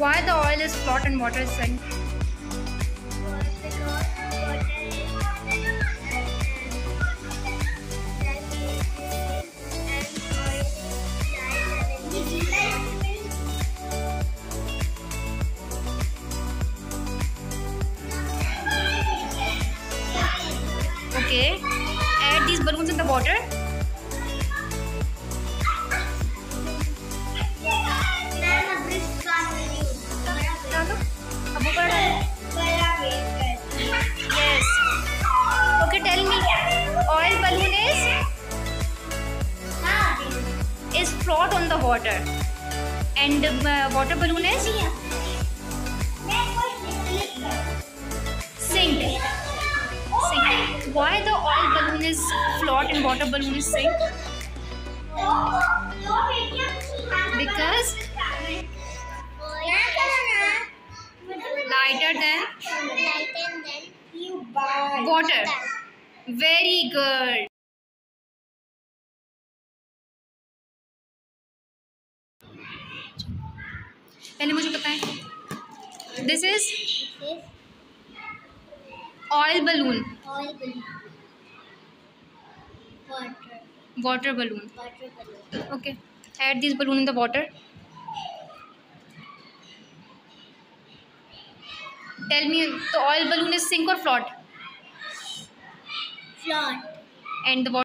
Why the oil is float and water is sink? Okay. Add these balloons in the water. Yes okay tell me oil balloon is is float on the water and uh, water balloon is sink sink why the oil balloon is float and water balloon is sink because lighter than lighter than you buy water very good पहले मुझे बताएँ this is oil balloon water balloon okay add this balloon in the water tell me the oil balloon is sink or float Float. and the water